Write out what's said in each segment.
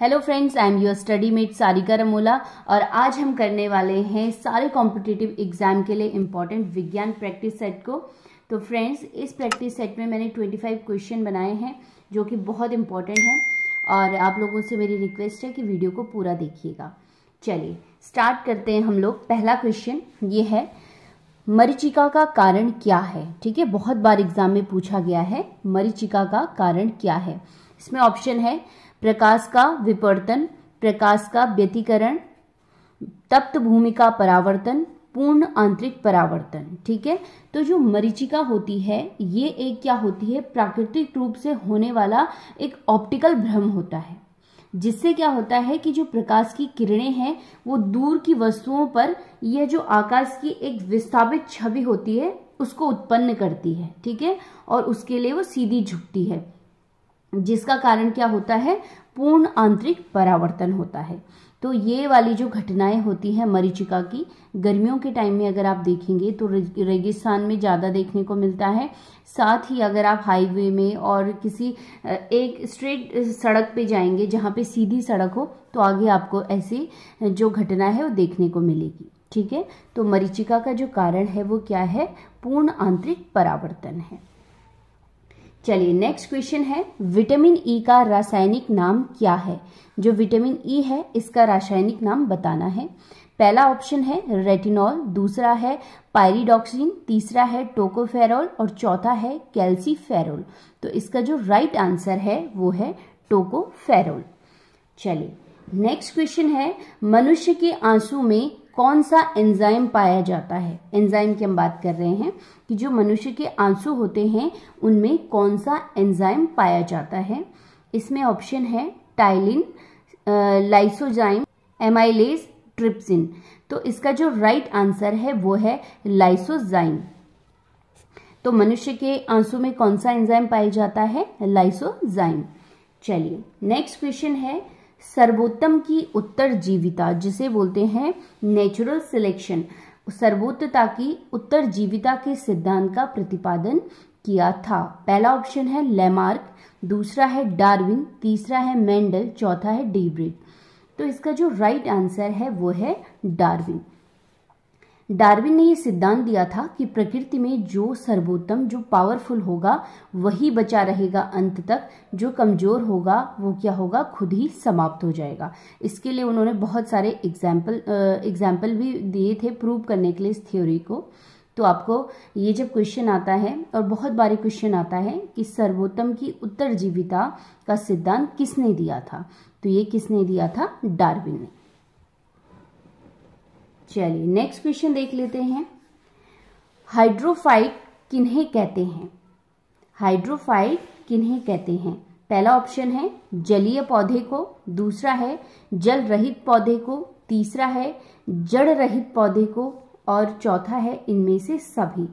Hello friends I am your study mate Sarika Ramola और आज हम करने वाले हैं सारे कॉम्पिटिटिव एग्ज़ाम के लिए इंपॉर्टेंट विज्ञान प्रैक्टिस सेट को। तो फ्रेंड्स इस प्रैक्टिस सेट में मैंने 25 क्वेश्चन बनाए हैं, जो कि बहुत इंपॉर्टेंट हैं और आप लोगों से मेरी रिक्वेस्ट है कि वीडियो को पूरा देखिएगा। चलिए स्टार्ट करते हैं हम लोग। पहला क्वेश्चन ये है, मरीचिका का कारण क्या है? ठीक है, बहुत बार एग्ज़ाम में पूछा गया है, मरीचिका का कारण क्या है? इसमें ऑप्शन है प्रकाश का विपर्तन प्रकाश का व्यतिकरण, तप्त भूमि का परावर्तन, पूर्ण आंतरिक परावर्तन, ठीक है? तो जो मरीचिका होती है, ये एक क्या होती है? प्राकृतिक रूप से होने वाला एक ऑप्टिकल भ्रम होता है। जिससे क्या होता है कि जो प्रकाश की किरणें हैं, वो दूर की वस्तुओं पर यह जो आकाश की एक विस्थापित छवि होती है, उसको उत्पन्न करती है, ठीक है? और उसके लिए वो सीधी झुकती है। जिसका कारण क्या होता है? पूर्ण आंतरिक परावर्तन होता है। तो ये वाली जो घटनाएँ होती हैं मरीचिका की, गर्मियों के टाइम में अगर आप देखेंगे तो रेगिस्तान में ज़्यादा देखने को मिलता है। साथ ही अगर आप हाईवे में और किसी एक स्ट्रेट सड़क पे जाएँगे जहाँ पे सीधी सड़क हो तो आगे आपको ऐसी जो घटना है वो देखने को मिलेगी। ठीक है? तो मरीचिका का जो कारण है वो क्या है? पूर्ण आंतरिक परावर्तन है। चलिए नेक्स्ट क्वेश्चन है विटामिन ई का रासायनिक नाम क्या है? जो विटामिन ई है, इसका रासायनिक नाम बताना है। पहला ऑप्शन है रेटिनॉल दूसरा है पायरिडॉक्सिन तीसरा है टोकोफेरॉल और चौथा है कैल्सीफेरॉल तो इसका जो राइट right आंसर है, वो है टोकोफेरॉल चलिए नेक्स्ट क्वेश्चन है, मनुष्य के आँसू में कौन सा एंजाइम पाया जाता है? एंजाइम की हम बात कर रहे हैं कि जो मनुष्य के आँसू होते हैं, उनमें कौन सा एंजाइम पाया जाता है? इसमें ऑप्शन है टाइलिन लाइसोजाइम एमाइलेज ट्रिप्सिन तो इसका जो राइट right आंसर है, वो है लाइसोजाइम तो मनुष्य के आँसू में कौन सा एंजाइम पाया जाता है? लाइसोजाइम चलिए नेक्स्ट क्वेश्चन है सर्वोत्तम की उत्तर जीविता, जिसे बोलते हैं नेचुरल सिलेक्शन सर्वोत्तता की उत्तर जीविता के सिद्धांत का प्रतिपादन किया था। पहला ऑप्शन है लेमार्क दूसरा है डार्विन तीसरा है मेंडल चौथा है डीब्रिड तो इसका जो राइट right आंसर है, वो है डार्विन डार्विन ने यह सिद्धांत दिया था कि प्रकृति में जो सर्वोत्तम, जो पावरफुल होगा, वही बचा रहेगा अंत तक। जो कमज़ोर होगा, वो क्या होगा? खुद ही समाप्त हो जाएगा। इसके लिए उन्होंने बहुत सारे एग्ज़ाम्पल एग्ज़ाम्पल भी दिए थे प्रूव करने के लिए इस थ्योरी को। तो आपको ये जब क्वेश्चन आता है, और बहुत बारी क्वेश्चन आता है कि सर्वोत्तम की उत्तर जीविता का सिद्धांत किसने दिया था? तो ये किसने दिया था? डार्विन ने। चलिए नेक्स्ट क्वेश्चन देख लेते हैं। हाइड्रोफाइट किन्हें कहते हैं? हाइड्रोफाइट किन्हें कहते हैं? पहला ऑप्शन है जलीय पौधे को, दूसरा है जल रहित पौधे को, तीसरा है जड़ रहित पौधे को, और चौथा है इनमें से सभी।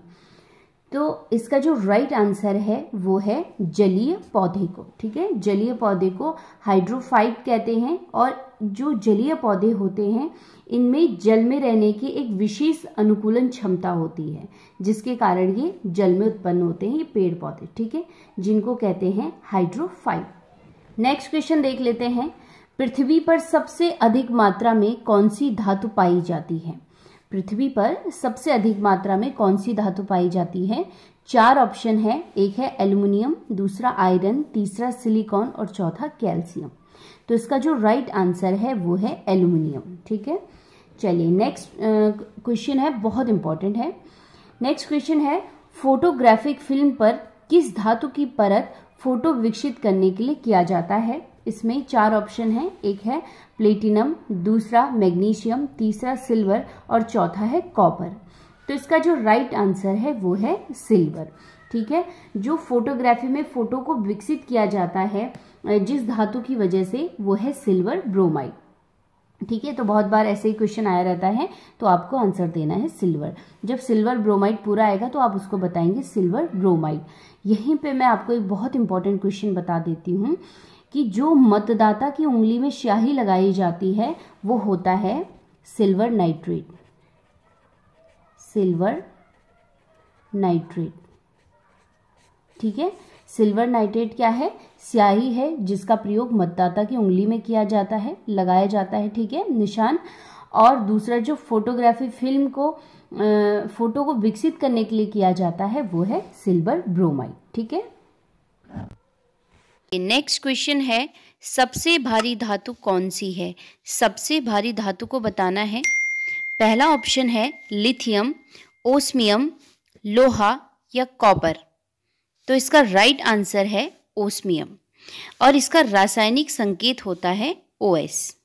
तो इसका जो राइट right आंसर है, वो है जलीय पौधे को, ठीक है? जलीय पौधे को हाइड्रोफाइट कहते हैं और जो जलीय पौधे होते हैं, इनमें जल में रहने की एक विशेष अनुकूलन क्षमता होती है, जिसके कारण ये जल में उत्पन्न होते हैं, ये पेड़ पौधे, ठीक है? जिनको कहते हैं हाइड्रोफाइट नेक्स्ट क्वेश्चन देख लेते हैं। पृथ्वी पर सबसे अधिक मात्रा में कौन सी धातु पाई जाती है? पृथ्वी पर सबसे अधिक मात्रा में कौन सी धातु पाई जाती है? चार ऑप्शन है। एक है एल्युमिनियम, दूसरा आयरन, तीसरा सिलिकॉन और चौथा कैल्शियम। तो इसका जो राइट right आंसर है, वो है एल्यूमिनियम। ठीक है? चलिए नेक्स्ट क्वेश्चन है, बहुत इंपॉर्टेंट है। नेक्स्ट क्वेश्चन है फोटोग्राफिक फ़िल्म पर किस धातु की परत फ़ोटो विकसित करने के लिए किया जाता है? इसमें चार ऑप्शन है। एक है प्लेटिनम दूसरा मैग्नीशियम तीसरा सिल्वर और चौथा है कॉपर तो इसका जो राइट आंसर है वो है सिल्वर ठीक है? जो फोटोग्राफी में फ़ोटो को विकसित किया जाता है जिस धातु की वजह से वो है सिल्वर ब्रोमाइड ठीक है? तो बहुत बार ऐसे ही क्वेश्चन आया रहता है तो आपको आंसर देना है सिल्वर जब सिल्वर ब्रोमाइड पूरा आएगा तो आप उसको बताएँगे सिल्वर ब्रोमाइड यहीं पे मैं आपको एक बहुत इंपॉर्टेंट क्वेश्चन बता देती हूँ। कि जो मतदाता की उंगली में स्याही लगाई जाती है वो होता है सिल्वर नाइट्रेट। Silver nitrate. ठीक है? सिल्वर नाइट्रेट क्या है? स्याही है जिसका प्रयोग मतदाता की उंगली में किया जाता है लगाया जाता है ठीक है? निशान। और दूसरा जो फोटोग्राफी फ़िल्म को आ, फ़ोटो को विकसित करने के लिए किया जाता है वो है सिल्वर ब्रोमाइड। ठीक है? नेक्स्ट क्वेश्चन है, सबसे भारी धातु कौन सी है? सबसे भारी धातु को बताना है। पहला ऑप्शन है लिथियम ओस्मियम लोहा या कॉपर तो इसका राइट right आंसर है ओस्मियम और इसका रासायनिक संकेत होता है ओ एस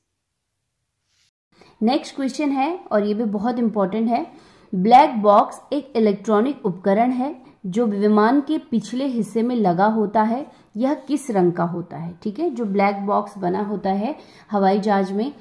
नेक्स्ट क्वेश्चन है, और ये भी बहुत इंपॉर्टेंट है ब्लैक बॉक्स एक इलेक्ट्रॉनिक उपकरण है जो विमान के पिछले हिस्से में लगा होता है, यह किस रंग का होता है? ठीक है? जो ब्लैक बॉक्स बना होता है हवाई जहाज़ में,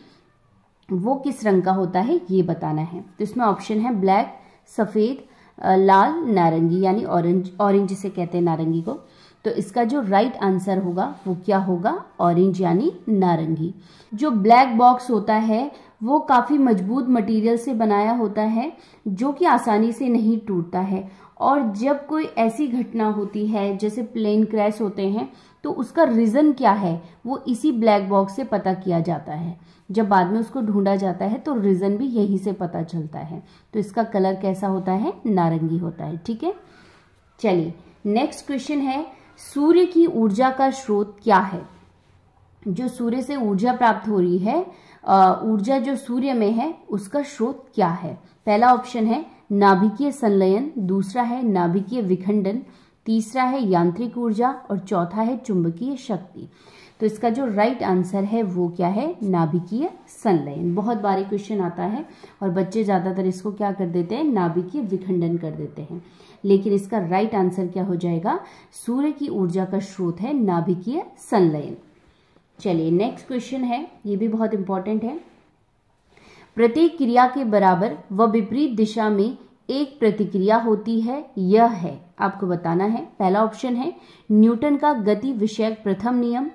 वो किस रंग का होता है, ये बताना है। तो इसमें ऑप्शन है ब्लैक सफ़ेद लाल, नारंगी, यानी ऑरेंज ऑरेंज जिसे कहते हैं नारंगी को। तो इसका जो राइट right आंसर होगा, वो क्या होगा? ऑरेंज यानी नारंगी। जो ब्लैक बॉक्स होता है, वो काफ़ी मज़बूत मटेरियल से बनाया होता है, जो कि आसानी से नहीं टूटता है। और जब कोई ऐसी घटना होती है, जैसे प्लेन क्रैश होते हैं तो उसका रीज़न क्या है? वो इसी ब्लैक बॉक्स से पता किया जाता है। जब बाद में उसको ढूंढा जाता है तो रीज़न भी यहीं से पता चलता है। तो इसका कलर कैसा होता है? नारंगी होता है, ठीक है? चलिए नेक्स्ट क्वेश्चन है, सूर्य की ऊर्जा का स्रोत क्या है? जो सूर्य से ऊर्जा प्राप्त हो रही है ऊर्जा जो सूर्य में है, उसका स्रोत क्या है? पहला ऑप्शन है नाभिकीय संलयन, दूसरा है नाभिकीय विखंडन, तीसरा है यांत्रिक ऊर्जा और चौथा है चुंबकीय शक्ति। तो इसका जो राइट आंसर है, वो क्या है? नाभिकीय संलयन। बहुत बारी क्वेश्चन आता है और बच्चे ज़्यादातर इसको क्या कर देते हैं? नाभिकीय विखंडन कर देते हैं। लेकिन इसका राइट आंसर क्या हो जाएगा? सूर्य की ऊर्जा का स्रोत है नाभिकीय संलयन। चलिए नेक्स्ट क्वेश्चन है। ये भी बहुत इंपॉर्टेंट है। प्रत्येक क्रिया के बराबर व विपरीत दिशा में एक प्रतिक्रिया होती है, यह है। आपको बताना है, पहला ऑप्शन है, न्यूटन का गति विषयक प्रथम नियम,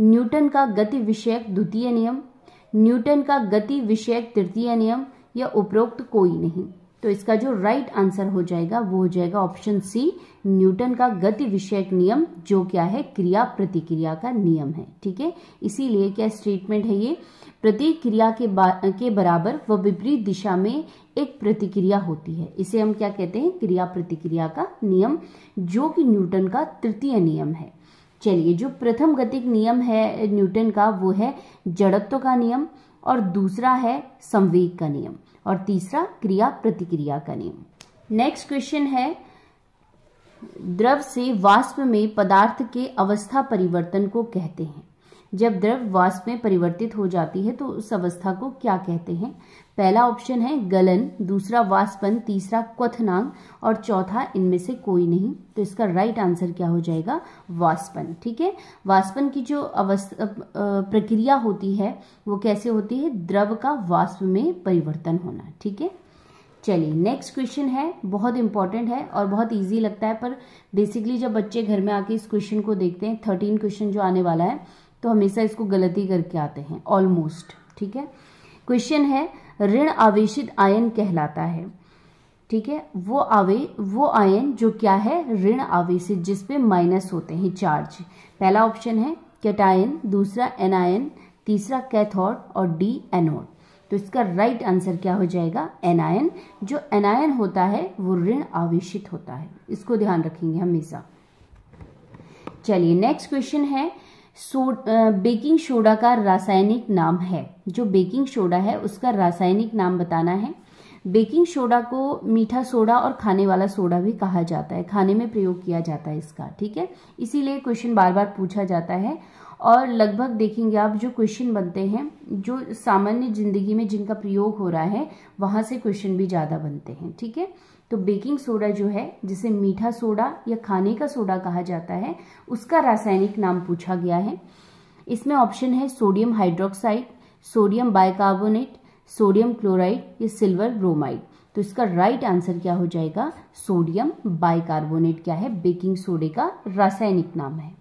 न्यूटन का गति विषयक द्वितीय नियम, न्यूटन का गति विषयक तृतीय नियम या उपरोक्त कोई नहीं। तो इसका जो राइट right आंसर हो जाएगा, वो हो जाएगा ऑप्शन सी न्यूटन का गति विषयक नियम, जो क्या है? क्रिया प्रतिक्रिया का नियम है, ठीक है? इसीलिए क्या स्टेटमेंट है ये? प्रत्येक क्रिया के के बराबर व विपरीत दिशा में एक प्रतिक्रिया होती है। इसे हम क्या कहते हैं? क्रिया प्रतिक्रिया का नियम, जो कि न्यूटन का तृतीय नियम है। चलिए, जो प्रथम गतिक नियम है न्यूटन का, वो है जड़त्व का नियम, और दूसरा है संवेग का नियम। और तीसरा क्रिया प्रतिक्रिया का नियम। नेक्स्ट क्वेश्चन है, द्रव से वाष्प में पदार्थ के अवस्था परिवर्तन को कहते हैं। जब द्रव वाष्प में परिवर्तित हो जाती है तो उस अवस्था को क्या कहते हैं? पहला ऑप्शन है गलन, दूसरा वाष्पन, तीसरा क्वथनांग और चौथा इनमें से कोई नहीं। तो इसका राइट आंसर क्या हो जाएगा? वाष्पन, ठीक है? वाष्पन की जो अवस्था प्रक्रिया होती है, वो कैसे होती है? द्रव का वाष्प में परिवर्तन होना, ठीक है? चलिए नेक्स्ट क्वेश्चन है, बहुत इंपॉर्टेंट है और बहुत इजी लगता है, पर बेसिकली जब बच्चे घर में आके इस क्वेश्चन को देखते हैं थर्टीन क्वेश्चन जो आने वाला है तो हमेशा इसको गलती करके आते हैं ऑलमोस्ट ठीक है? क्वेश्चन है, ऋण आवेशित आयन कहलाता है, ठीक है? वो आवे, वो आयन जो क्या है? ऋण आवेशित जिसपे माइनस होते हैं चार्ज पहला ऑप्शन है कैटायन दूसरा एनायन तीसरा कैथोड और डी एनोड तो इसका राइट right आंसर क्या हो जाएगा? एनायन जो एनायन होता है, वो ऋण आवेशित होता है। इसको ध्यान रखेंगे हमेशा। चलिए नेक्स्ट क्वेश्चन है सो बेकिंग सोडा का रासायनिक नाम है। जो बेकिंग सोडा है, उसका रासायनिक नाम बताना है। बेकिंग सोडा को मीठा सोडा और खाने वाला सोडा भी कहा जाता है। खाने में प्रयोग किया जाता है इसका, ठीक है? इसीलिए क्वेश्चन बार बार पूछा जाता है। और लगभग देखेंगे आप जो क्वेश्चन बनते हैं, जो सामान्य ज़िंदगी में जिनका प्रयोग हो रहा है, वहाँ से क्वेश्चन भी ज़्यादा बनते हैं, ठीक है? तो बेकिंग सोडा जो है, जिसे मीठा सोडा या खाने का सोडा कहा जाता है, उसका रासायनिक नाम पूछा गया है। इसमें ऑप्शन है sodium hydroxide sodium bicarbonate sodium chloride या सिल्वर ब्रोमाइड तो इसका राइट आंसर क्या हो जाएगा? सोडियम बाइकार्बोनेट क्या है? बेकिंग सोडे का रासायनिक नाम है।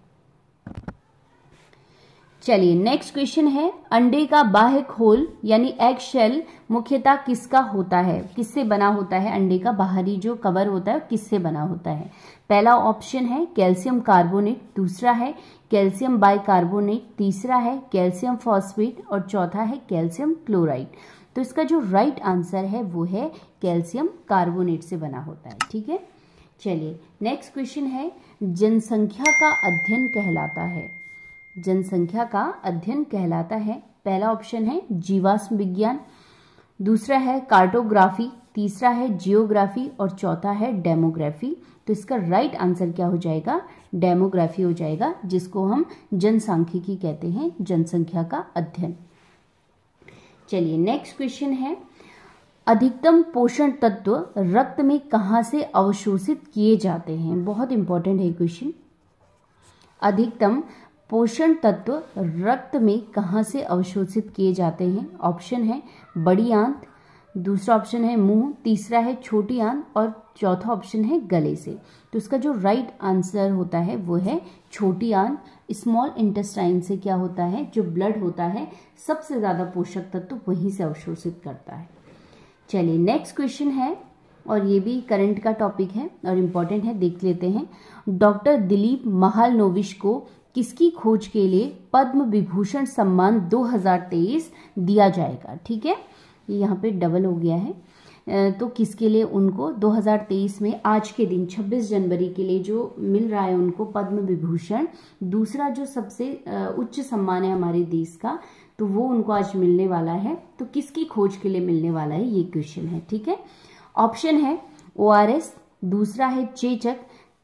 चलिए नेक्स्ट क्वेश्चन है, अंडे का बाह्य खोल, यानी एग शेल मुख्यतः किसका होता है? किससे बना होता है अंडे का? बाहरी जो कवर होता है किससे बना होता है? पहला ऑप्शन है कैल्शियम कार्बोनेट दूसरा है कैल्शियम बाइकार्बोनेट तीसरा है कैल्शियम फॉस्फेट और चौथा है कैल्शियम क्लोराइड तो इसका जो राइट right आंसर है वो है कैल्शियम कार्बोनेट से बना होता है, ठीक है? चलिए नेक्स्ट क्वेश्चन है जनसंख्या का अध्ययन कहलाता है। जनसंख्या का अध्ययन कहलाता है। पहला ऑप्शन है जीवाश्म विज्ञान। दूसरा है कार्टोग्राफी तीसरा है जियोग्राफी और चौथा है डेमोग्राफी तो इसका राइट आंसर क्या हो जाएगा? डेमोग्राफी हो जाएगा, जिसको हम जनसांख्यिकी कहते हैं, जनसंख्या का अध्ययन। चलिए नेक्स्ट क्वेश्चन है। अधिकतम पोषण तत्व रक्त में कहाँ से अवशोषित किए जाते हैं? बहुत इंपॉर्टेंट है क्वेश्चन अधिकतम पोषण तत्व रक्त में कहाँ से अवशोषित किए जाते हैं? ऑप्शन है बड़ी आंत, दूसरा ऑप्शन है मुँह, तीसरा है छोटी आंत और चौथा ऑप्शन है गले से। तो इसका जो राइट आंसर होता है वो है छोटी आंत। स्मॉल इंटेस्टाइन से क्या होता है? जो ब्लड होता है, सबसे ज़्यादा पोषक तत्व तो वहीं से अवशोषित करता है। चलिए नेक्स्ट क्वेश्चन है और ये भी करंट का टॉपिक है और इम्पोर्टेंट है, देख लेते हैं। डॉक्टर दिलीप महालनोविश को किसकी खोज के लिए पद्म विभूषण सम्मान 2023 दिया जाएगा? ठीक है? ये यहाँ पे डबल हो गया है। तो किसके लिए उनको 2023 में आज के दिन 26 जनवरी के लिए जो मिल रहा है उनको पद्म विभूषण, दूसरा जो सबसे उच्च सम्मान है हमारे देश का तो वो उनको आज मिलने वाला है। तो किसकी खोज के लिए मिलने वाला है? ये क्वेश्चन है। ठीक है? ऑप्शन है ओआरएस दूसरा है चेचक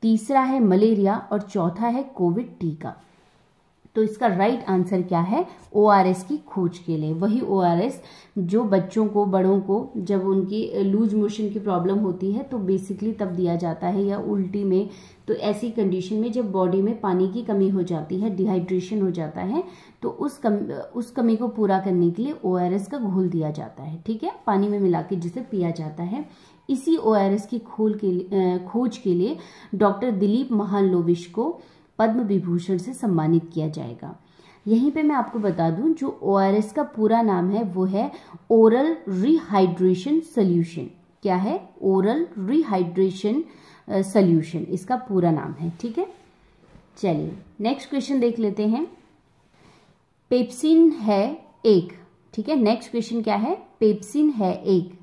तीसरा है मलेरिया और चौथा है कोविड टीका। तो इसका राइट आंसर क्या है? ओआरएस की खोज के लिए। वही ओआरएस जो बच्चों को, बड़ों को जब उनकी लूज मोशन की प्रॉब्लम होती है तो बेसिकली तब दिया जाता है या उल्टी में। तो ऐसी कंडीशन में जब बॉडी में पानी की कमी हो जाती है डिहाइड्रेशन हो जाता है तो उस कम, उस कमी को पूरा करने के लिए ओआरएस का घोल दिया जाता है। ठीक है? पानी में मिला के जिसे पिया जाता है। इसी ओआरएस की खोल के खोज के लिए डॉक्टर दिलीप महालोविश को पद्म विभूषण से सम्मानित किया जाएगा। यहीं पे मैं आपको बता दूँ, जो ओआरएस का पूरा नाम है, वो है ओरल रिहाइड्रेशन सोल्यूशन क्या है? ओरल रिहाइड्रेशन सोल्यूशन इसका पूरा नाम है, ठीक है? चलिए नेक्स्ट क्वेश्चन देख लेते हैं। पेप्सिन है एक, ठीक है? नेक्स्ट क्वेश्चन क्या है? पेप्सिन है एक।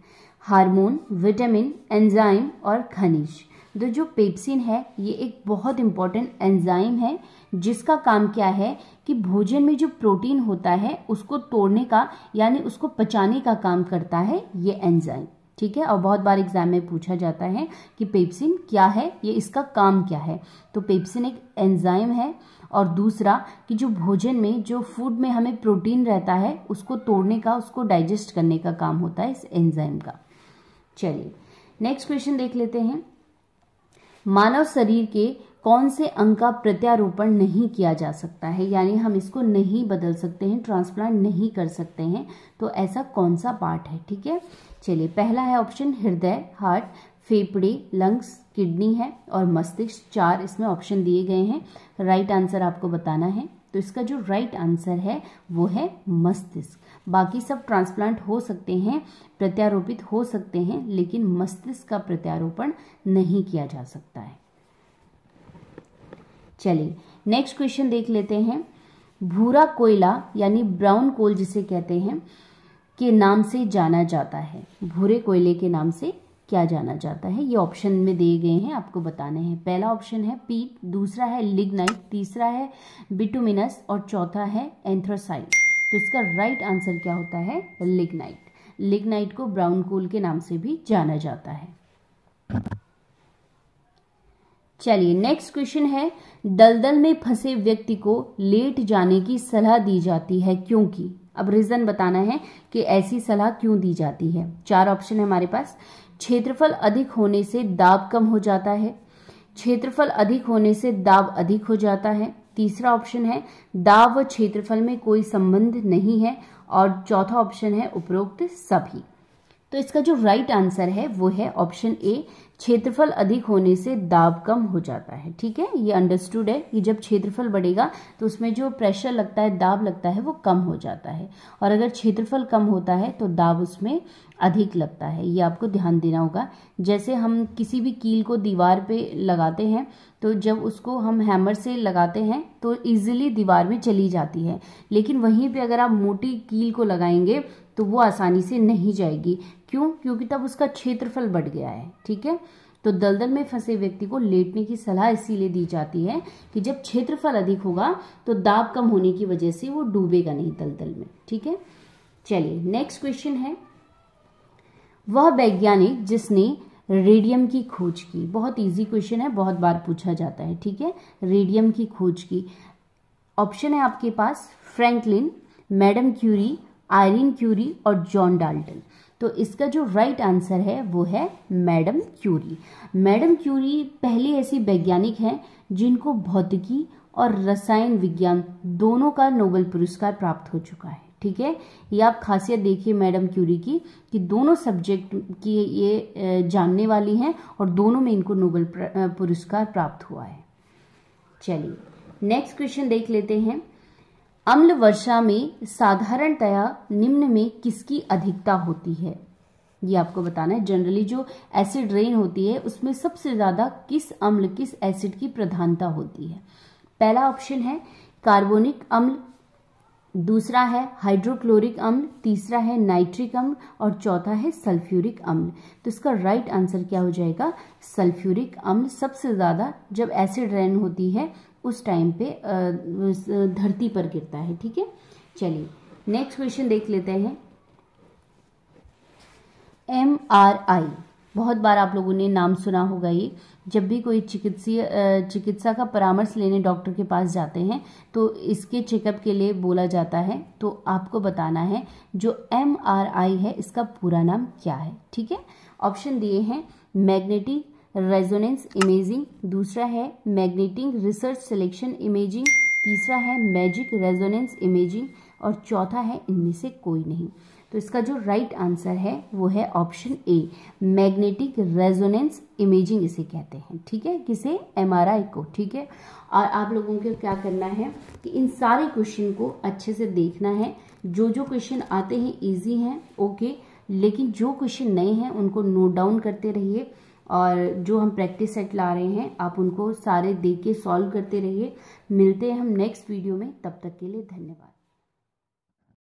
हार्मोन, विटामिन, एंजाइम और खनिज। तो जो पेप्सिन है, ये एक बहुत इंपॉर्टेंट एंजाइम है, जिसका काम क्या है कि भोजन में जो प्रोटीन होता है, उसको तोड़ने का, यानी उसको पचाने का काम करता है ये एंजाइम ठीक है? और बहुत बार एग्ज़ाम में पूछा जाता है कि पेप्सिन क्या है, ये इसका काम क्या है। तो पेप्सिन एक एंजाइम है, और दूसरा कि जो भोजन में, जो फ़ूड में हमें प्रोटीन रहता है, उसको तोड़ने का, उसको डाइजेस्ट करने का काम होता है इस एंजाइम का। चलिए नेक्स्ट क्वेश्चन देख लेते हैं। मानव शरीर के कौन से अंग का प्रत्यारोपण नहीं किया जा सकता है? यानी हम इसको नहीं बदल सकते हैं ट्रांसप्लांट नहीं कर सकते हैं तो ऐसा कौन सा पार्ट है? ठीक है? चलिए, पहला है ऑप्शन हृदय हार्ट फेफड़े लंग्स किडनी है, और मस्तिष्क, चार इसमें ऑप्शन दिए गए हैं। राइट आंसर आपको बताना है। तो इसका जो राइट आंसर है, वो है मस्तिष्क। बाकी सब ट्रांसप्लांट हो सकते हैं, प्रत्यारोपित हो सकते हैं, लेकिन मस्तिष्क का प्रत्यारोपण नहीं किया जा सकता है। चलिए नेक्स्ट क्वेश्चन देख लेते हैं। भूरा कोयला, यानी ब्राउन कोल जिसे कहते हैं, के नाम से जाना जाता है। भूरे कोयले के नाम से क्या जाना जाता है? ये ऑप्शन में दिए गए हैं, आपको बताने हैं। पहला ऑप्शन है पीट दूसरा है लिग्नाइट तीसरा है बिटुमिनस और चौथा है एंथ्रोसाइड तो इसका राइट आंसर क्या होता है? लिग्नाइट लिग्नाइट को ब्राउन कोल के नाम से भी जाना जाता है। चलिए नेक्स्ट क्वेश्चन है, दलदल में फंसे व्यक्ति को लेट जाने की सलाह दी जाती है क्योंकि अब रीजन बताना है कि ऐसी सलाह क्यों दी जाती है। चार ऑप्शन है हमारे पास। क्षेत्रफल अधिक होने से दाब कम हो जाता है। क्षेत्रफल अधिक होने से दाब अधिक हो जाता है। तीसरा ऑप्शन है, दाव क्षेत्रफल में कोई संबंध नहीं है और चौथा ऑप्शन है उपरोक्त सभी। तो इसका जो राइट आंसर है, वो है ऑप्शन ए क्षेत्रफल अधिक होने से दाब कम हो जाता है, ठीक है? ये अंडरस्टूड है कि जब क्षेत्रफल बढ़ेगा तो उसमें जो प्रेशर लगता है, दाब लगता है, वो कम हो जाता है। और अगर क्षेत्रफल कम होता है तो दाब उसमें अधिक लगता है। ये आपको ध्यान देना होगा। जैसे हम किसी भी कील को दीवार पे लगाते हैं तो जब उसको हम हैमर से लगाते हैं तो ईजिली दीवार में चली जाती है। लेकिन वहीं पे अगर आप मोटी कील को लगाएँगे तो वो आसानी से नहीं जाएगी। क्यों? क्योंकि तब उसका क्षेत्रफल बढ़ गया है, ठीक है? तो दलदल में फंसे व्यक्ति को लेटने की सलाह इसीलिए दी जाती है कि जब क्षेत्रफल अधिक होगा तो दाब कम होने की वजह से वो डूबेगा नहीं दलदल में, ठीक है? चलिए नेक्स्ट क्वेश्चन है। वह वैज्ञानिक जिसने रेडियम की खोज की, बहुत इजी क्वेश्चन है, बहुत बार पूछा जाता है, ठीक है? रेडियम की खोज की। ऑप्शन है आपके पास Franklin madam Curie Irene Curie और जॉन डाल्टन। तो इसका जो राइट right आंसर है, वो है मैडम क्यूरी। मैडम क्यूरी पहली ऐसी वैज्ञानिक हैं जिनको भौतिकी और रसायन विज्ञान दोनों का नोबेल पुरस्कार प्राप्त हो चुका है, ठीक है? ये आप खासियत देखिए मैडम क्यूरी की कि दोनों सब्जेक्ट की ये जानने वाली हैं और दोनों में इनको नोबेल पुरस्कार प्राप्त हुआ है। चलिए नेक्स्ट क्वेश्चन देख लेते हैं। अम्ल वर्षा में साधारणतया निम्न में किसकी अधिकता होती है? ये आपको बताना है। जनरली जो एसिड रेन होती है, उसमें सबसे ज़्यादा किस अम्ल, किस एसिड की प्रधानता होती है? पहला ऑप्शन है कार्बोनिक अम्ल, दूसरा है हाइड्रोक्लोरिक अम्ल, तीसरा है नाइट्रिक अम्ल और चौथा है सल्फ्यूरिक अम्ल। तो इसका राइट आंसर क्या हो जाएगा? सल्फ्यूरिक अम्ल सबसे ज़्यादा जब एसिड रेन होती है उस टाइम पे धरती पर गिरता है, ठीक है? चलिए नेक्स्ट क्वेश्चन देख लेते हैं। एम आर आई बहुत बार आप लोगों ने नाम सुना होगा ये। जब भी कोई चिकित्सीय चिकित्सा का परामर्श लेने डॉक्टर के पास जाते हैं तो इसके चेकअप के लिए बोला जाता है तो आपको बताना है, जो एम आर आई है, इसका पूरा नाम क्या है, ठीक है? ऑप्शन दिए हैं मैग्नेटिक रेजोनेंस इमेजिंग दूसरा है मैग्नेटिंग रिसर्च सिलेक्शन इमेजिंग तीसरा है मैजिक रेजोनेंस इमेजिंग और चौथा है इनमें से कोई नहीं। तो इसका जो राइट right आंसर है, वो है option A magnetic resonance imaging इसे कहते हैं। ठीक है? किसे? एमआरआई को। ठीक है? और आप लोगों को क्या करना है कि इन सारे क्वेश्चन को अच्छे से देखना है। जो जो क्वेश्चन आते हैं इजी हैं ओके लेकिन जो क्वेश्चन नए हैं, उनको नोट डाउन करते रहिए। और जो हम प्रैक्टिस सेट ला रहे हैं, आप उनको सारे देख के सॉल्व करते रहिए। मिलते हैं हम नेक्स्ट वीडियो में। तब तक के लिए धन्यवाद।